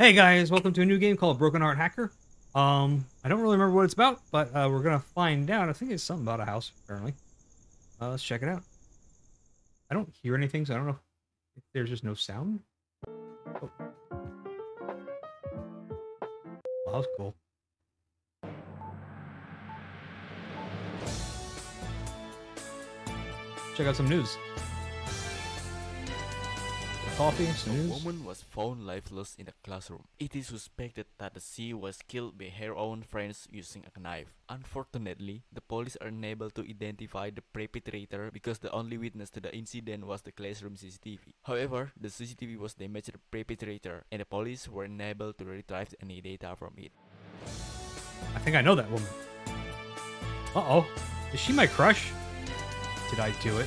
Hey guys, welcome to a new game called Broken Heart Hacker. Um, I don't really remember what it's about, but uh, we're gonna find out. I think it's something about a house, apparently. Uh, let's check it out. I don't hear anything, so I don't know if there's just no sound. Oh. Well, that was cool. Check out some news. Coffee, some A woman was found lifeless in a classroom. It is suspected that the she was killed by her own friends using a knife. Unfortunately, the police are unable to identify the perpetrator because the only witness to the incident was the classroom CCTV. However, the CCTV was damaged to the perpetrator and the police were unable to retrieve any data from it. I think I know that woman. Uh oh. Is she my crush? Did I do it?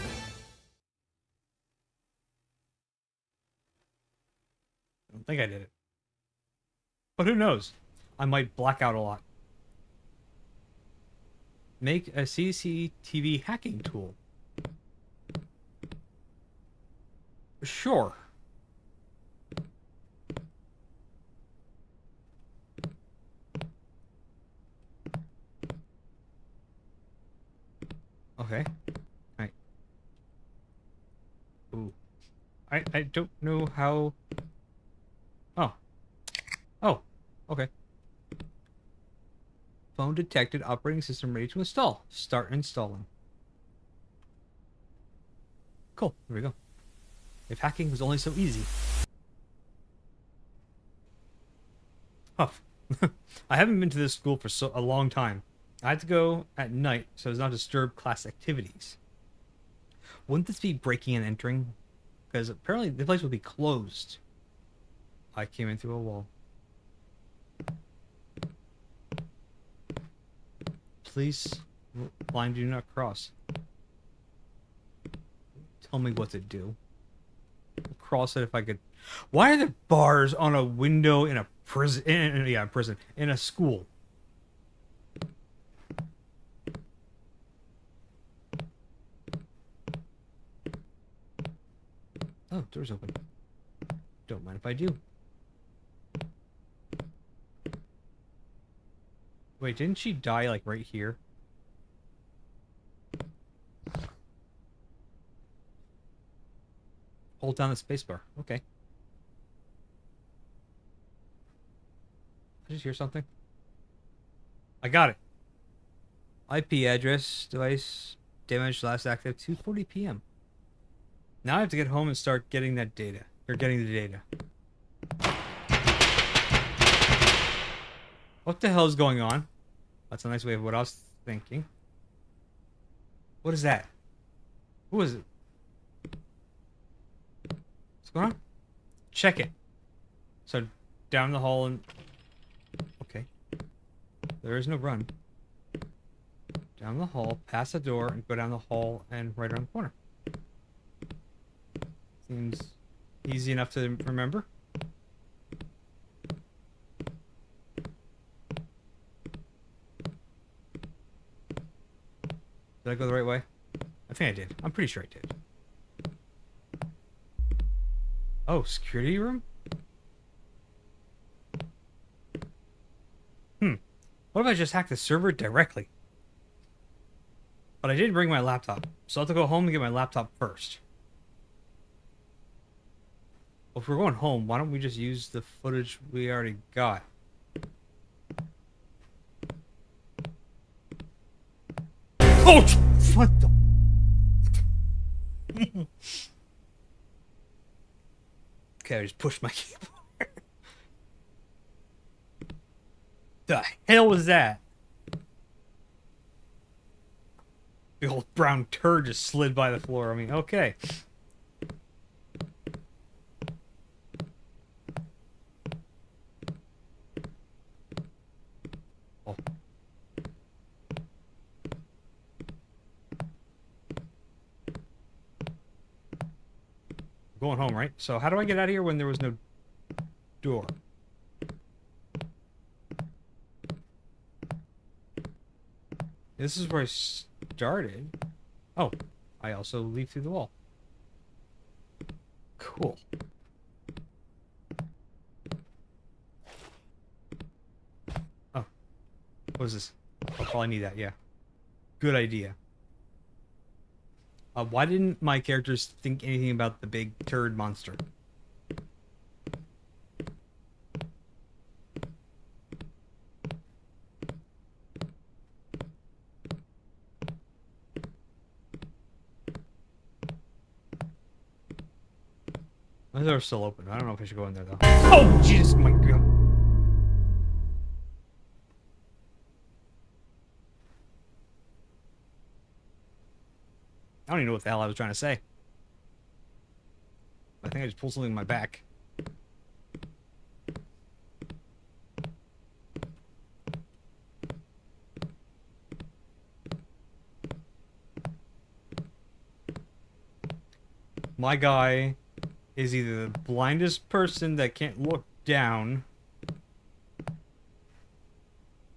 Don't think I did it. But who knows? I might black out a lot. Make a CCTV hacking tool. Sure. Okay. Right. Ooh. I I don't know how. Oh. Okay. Phone detected. Operating system ready to install. Start installing. Cool. Here we go. If hacking was only so easy. Huff. I haven't been to this school for so a long time. I had to go at night so as not to disturb class activities. Wouldn't this be breaking and entering? Because apparently the place would be closed. I came in through a wall. Please, line do not cross. Tell me what to do. Cross it if I could. Why are there bars on a window in a prison? In, yeah, prison in a school. Oh, door's open. Don't mind if I do. Wait, didn't she die like right here? Hold down the spacebar. Okay. I just hear something. I got it. IP address, device, damage last active 2:40 p.m. Now I have to get home and start getting that data. Or getting the data. What the hell is going on? That's a nice way of what I was thinking. What is that? Who is it? What's going on? Check it. So down the hall and okay. There is no run. Down the hall, past the door, and go down the hall and right around the corner. Seems easy enough to remember. Did I go the right way? I think I did. I'm pretty sure I did. Oh, security room? Hmm. What if I just hacked the server directly? But I did bring my laptop, so I'll have to go home and get my laptop first. Well, if we're going home, why don't we just use the footage we already got? Oh, what the? okay, I just pushed my keyboard. the hell was that? The old brown turd just slid by the floor. I mean, okay. going home, right? So how do I get out of here when there was no door? This is where I started. Oh, I also leap through the wall. Cool. Oh. What is this? I'll probably need that, yeah. Good idea. Uh, why didn't my characters think anything about the big turd monster? My door's still open. I don't know if I should go in there though. Oh Jesus, my God! I don't even know what the hell I was trying to say. I think I just pulled something in my back. My guy is either the blindest person that can't look down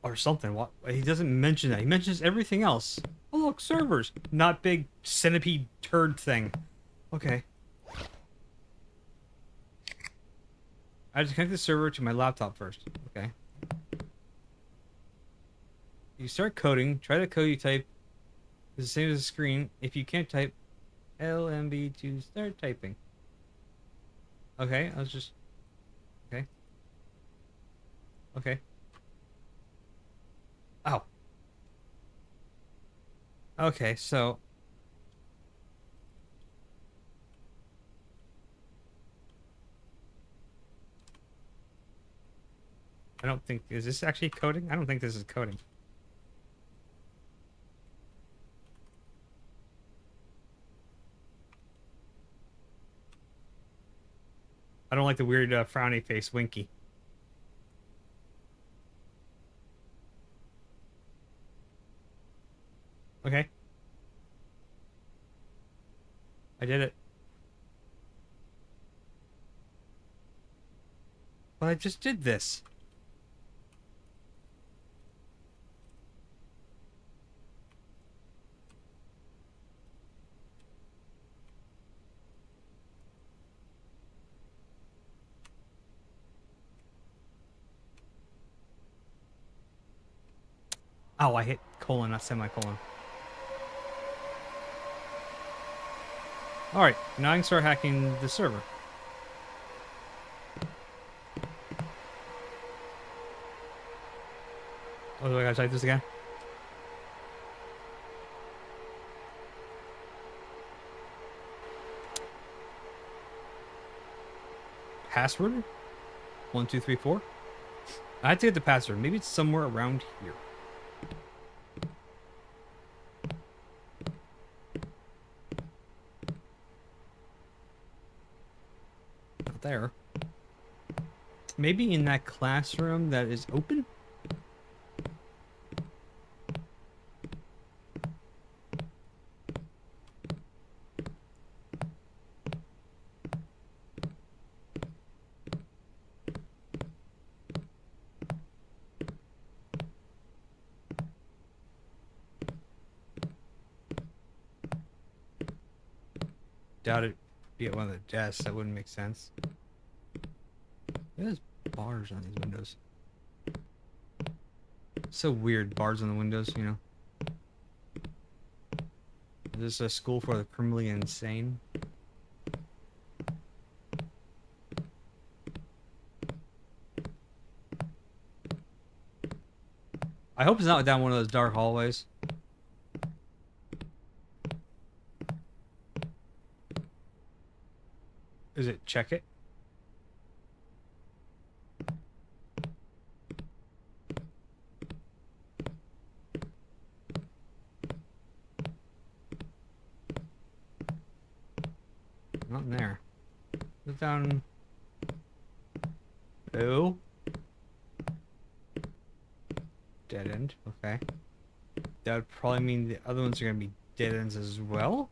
or something. What he doesn't mention that. He mentions everything else. Oh look, servers, not big centipede turd thing. Okay. I to connect the server to my laptop first. Okay. You start coding. Try to code you type is the same as the screen. If you can't type, LMB to start typing. Okay, I was just... Okay. Okay. Ow. Okay, so... I don't think... Is this actually coding? I don't think this is coding. I don't like the weird uh, frowny face Winky. Okay. I did it. But I just did this. Oh, I hit colon, not semicolon. Alright, now I can start hacking the server. Oh, do I gotta type this again? Password? One, two, three, four? I had to get the password. Maybe it's somewhere around here. There. Maybe in that classroom that is open? Doubt it be at one of the desks. That wouldn't make sense. Bars on these windows. So weird, bars on the windows, you know. Is this a school for the criminally insane? I hope it's not down one of those dark hallways. Is it check it? Not in there. Is it down? Oh. Dead end. Okay. That would probably mean the other ones are gonna be dead ends as well.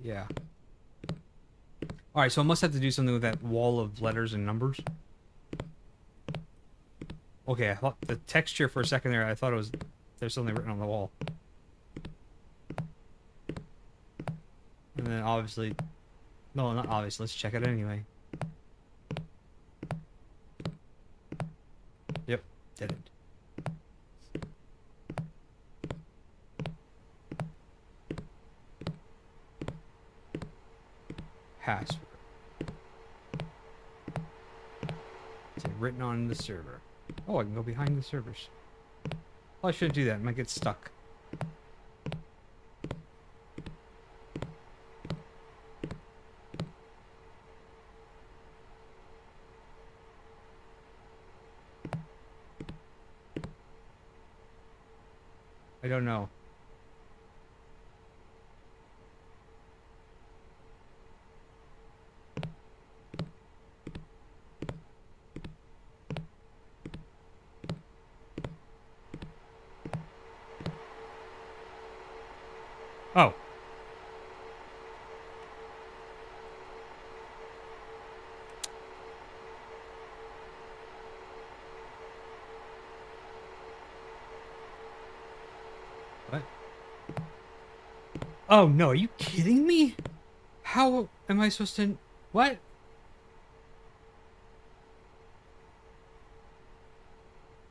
Yeah. Alright, so I must have to do something with that wall of letters and numbers. Okay, I thought the texture for a second there, I thought it was there's something written on the wall. And then obviously no, not obviously, let's check it anyway. Dead end. Password. Is it written on the server? Oh, I can go behind the servers. Well, I shouldn't do that. I might get stuck. Don't know. Oh. What? Oh no, are you kidding me? How am I supposed to what?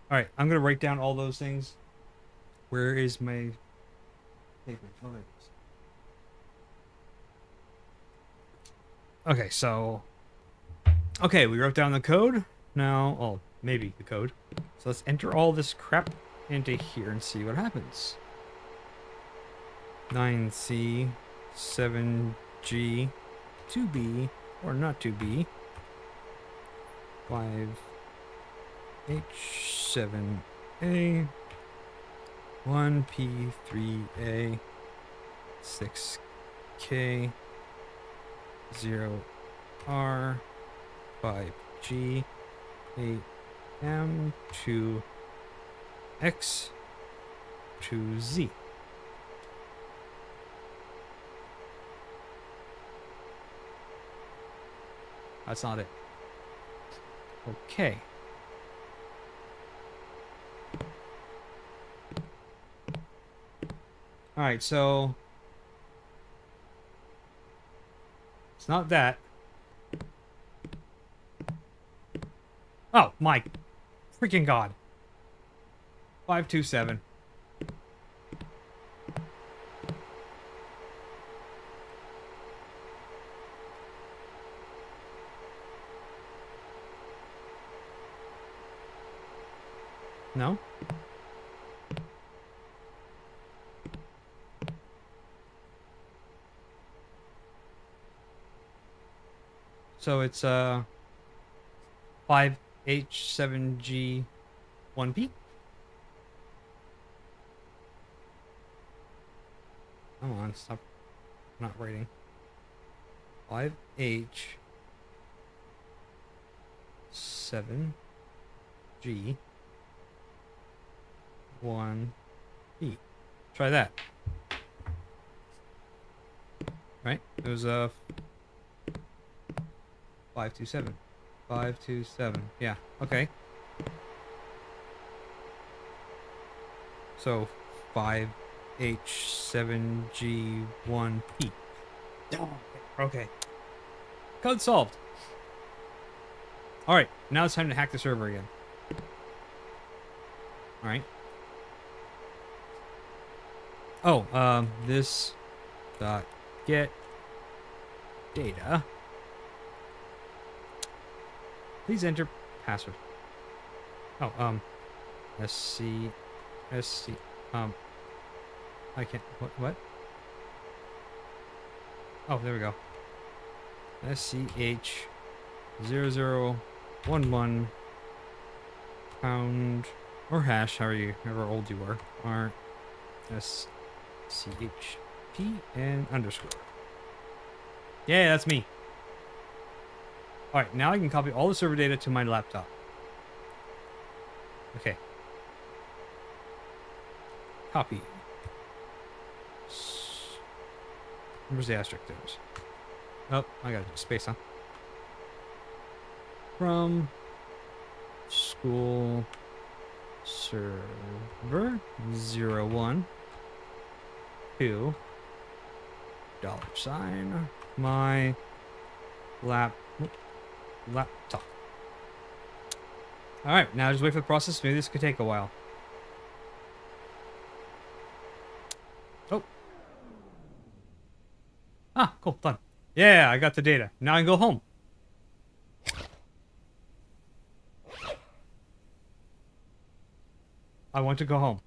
Alright, I'm gonna write down all those things. Where is my paper? Oh, is. Okay, so Okay, we wrote down the code. Now, oh, maybe the code. So let's enter all this crap into here and see what happens. 9C, 7G, 2B, or not 2B, 5H7A, 1P3A, 6K, 0R, 5G, 8M, 2X, 2Z. That's not it. Okay. Alright, so... It's not that. Oh, my freaking god. 527. No? So it's uh 5H7G1P? Come on, stop not writing. 5H 7G one E. Try that. Right? It was uh five two seven. Five two seven. Yeah. Okay. So five H seven G one P. Okay. Code solved. Alright, now it's time to hack the server again. Alright. Oh, um, this dot get data. Please enter password. Oh, um, sc sc um. I can't. What? What? Oh, there we go. SCH zero zero one one pound or hash, however you, however old you are, R S C H P and underscore. Yeah, that's me. Alright, now I can copy all the server data to my laptop. Okay. Copy. Where's the asterisk there? Oh, I got a space, huh? From school server zero one two dollar sign my lap laptop All right, now just wait for the process. Maybe this could take a while. Oh. Ah, cool, done. Yeah, I got the data. Now I can go home. I want to go home.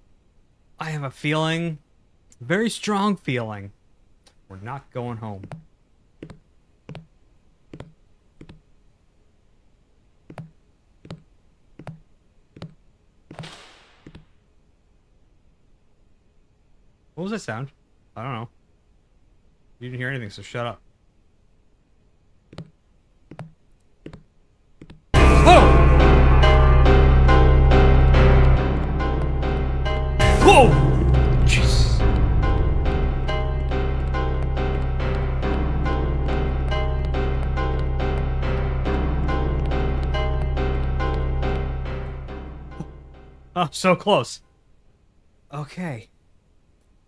I have a feeling, very strong feeling, we're not going home. What was that sound? I don't know. You didn't hear anything, so shut up. So close. Okay.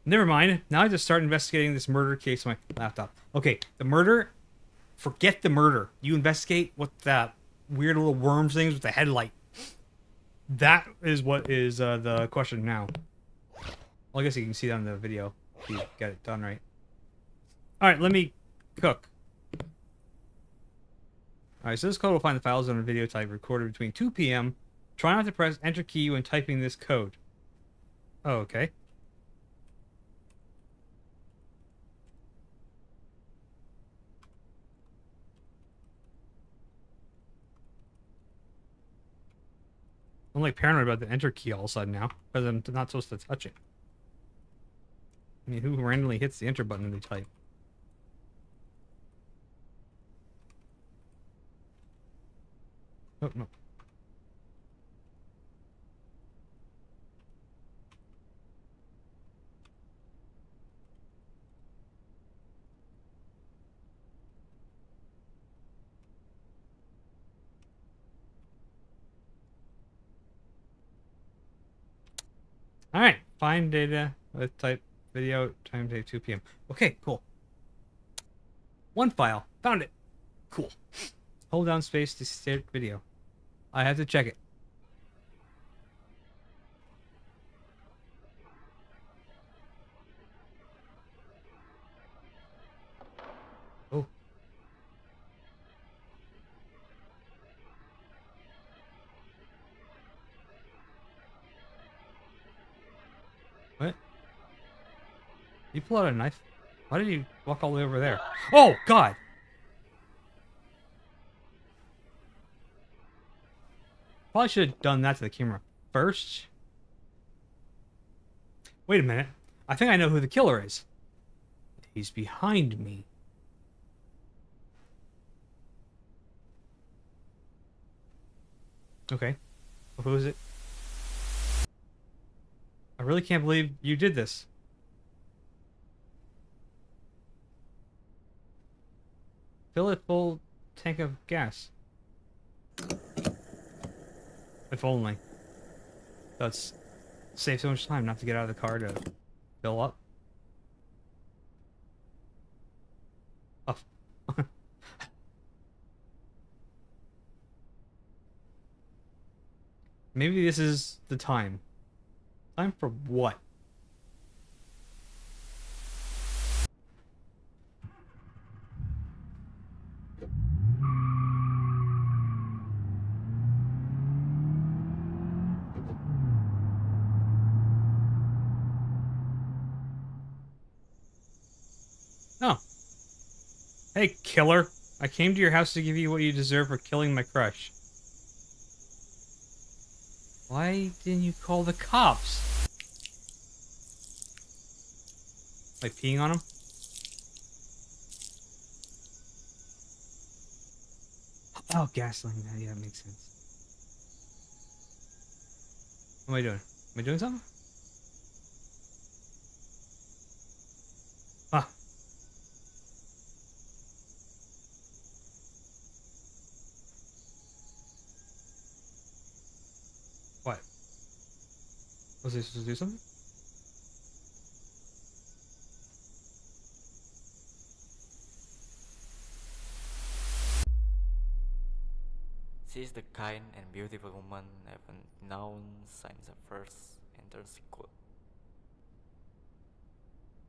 Never mind. Now I just start investigating this murder case on my laptop. Okay, the murder. Forget the murder. You investigate what that weird little worm things with the headlight. That is what is uh, the question now. Well, I guess you can see that in the video if you get it done right. All right, let me cook. All right, so this code will find the files on a video type recorded between 2 p.m. Try not to press enter key when typing this code. Oh, okay. I'm like paranoid about the enter key all of a sudden now because I'm not supposed to touch it. I mean, who randomly hits the enter button when they type? Oh, no. All right, find data with type video time day 2 p.m. Okay, cool. One file, found it. Cool. Hold down space to start video. I have to check it. You pull out a knife? Why did you walk all the way over there? Oh, God! Probably should have done that to the camera first. Wait a minute. I think I know who the killer is. He's behind me. Okay. Who is it? I really can't believe you did this. Fill it full tank of gas. If only. That's save so much time not to get out of the car to fill up. Oh. Maybe this is the time. Time for what? Hey, killer. I came to your house to give you what you deserve for killing my crush. Why didn't you call the cops? Like peeing on him? Oh, gasoline. Yeah, that makes sense. What am I doing? Am I doing something? Was I supposed to do something? She is the kind and beautiful woman I've known since I first entered school.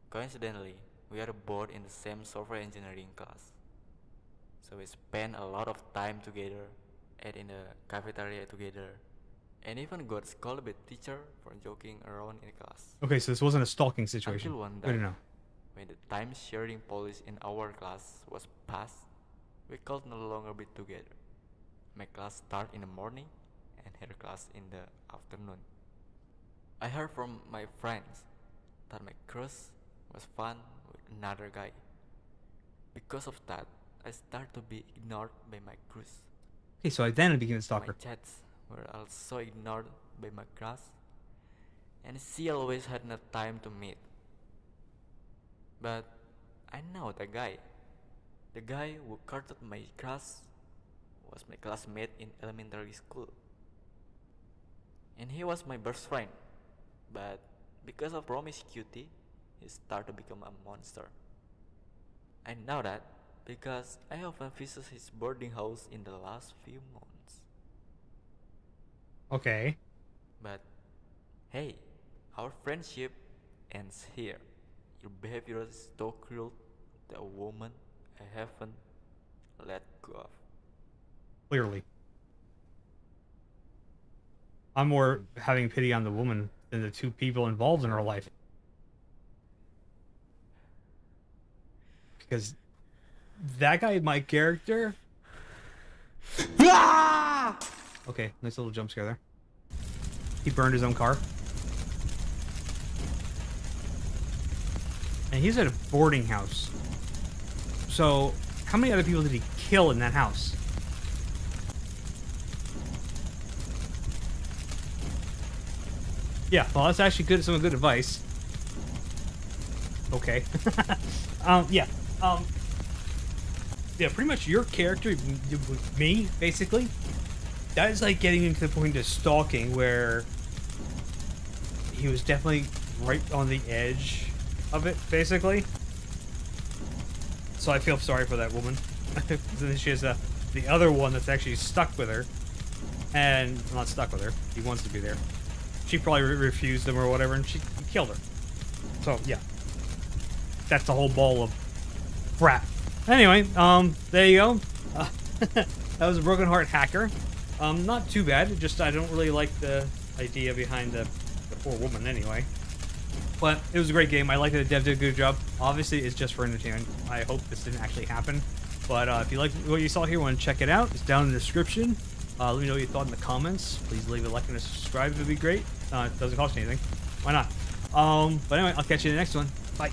Coincidentally, we are both in the same software engineering class. So we spend a lot of time together, ate in the cafeteria together, and even got scolded by teacher for joking around in class. Okay, so this wasn't a stalking situation. Until one Good to day, know. when the time sharing policy in our class was passed, we could no longer be together. My class start in the morning and her class in the afternoon. I heard from my friends that my crush was fun with another guy. Because of that, I start to be ignored by my crush. Okay, so I then became a stalker. My chats were also ignored by my crush, and she always had no time to meet. But I know the guy. The guy who courted my crush was my classmate in elementary school. And he was my best friend. But because of promiscuity, he started to become a monster. I know that because I often visit his boarding house in the last few months. Okay. But hey, our friendship ends here. Your behavior is so cruel that a woman I haven't let go of. Clearly. I'm more having pity on the woman than the two people involved in her life. Because that guy, my character. Ah! Okay, nice little jump scare there. He burned his own car. And he's at a boarding house. So, how many other people did he kill in that house? Yeah, well, that's actually good. Some good advice. Okay. um, yeah. Um, yeah, pretty much your character, me, basically. That is like getting into the point of stalking where he was definitely right on the edge of it, basically. So I feel sorry for that woman. then she has a, the other one that's actually stuck with her. And, well, not stuck with her. He wants to be there. She probably re- refused him or whatever, and she killed her. So, yeah. That's the whole ball of crap. Anyway, um, there you go. Uh, that was a Broken Heart Hacker. Um, not too bad. Just I don't really like the idea behind the, the poor woman anyway. But it was a great game. I like that the dev did a good job. Obviously, it's just for entertainment. I hope this didn't actually happen. But uh, if you like what you saw here, want to check it out, it's down in the description. Uh, let me know what you thought in the comments. Please leave a like and a subscribe. It would be great. Uh, it doesn't cost anything. Why not? Um, but anyway, I'll catch you in the next one. Bye.